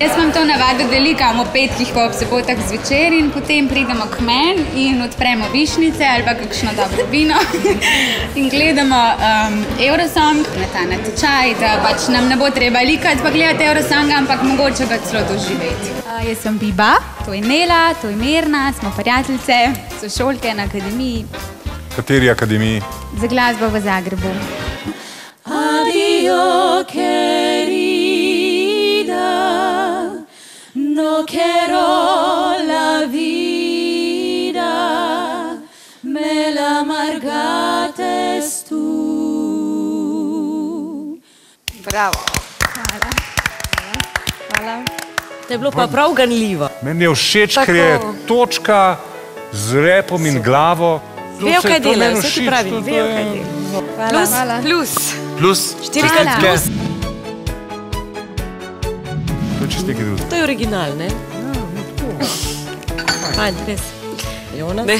Jaz imam to navado, da likamo ob petkih, ko ob sobotah zvečer in potem pridemo k meni in odpremo višnice ali pa kakšno dobro vino in gledamo um, Eurosong na ta natečaj, da pač nam ne bo treba likati pa gledati Eurosong, ampak mogoče ga celo doživeti. Uh, jaz sem Biba, to je Nela, to je Mirna, smo prijateljice, sošolke na akademiji Kateri akademiji? za glasbo v Zagrebu. Adiós, querida, no quiero la vida, me la amargates tú. Bravo. To je bilo pa prav ganljivo. Meni je všeč, Tako. ker je točka z repom in glavo. Vejo, kaj delajo, vse ti to vejo, je- kaj delajo. Plus, plus. Plus. Štirikrat Hvala. plus je čisto nekaj drugega. To je original, ne? Ja, no tako. Fajn, res. Jona? Ne.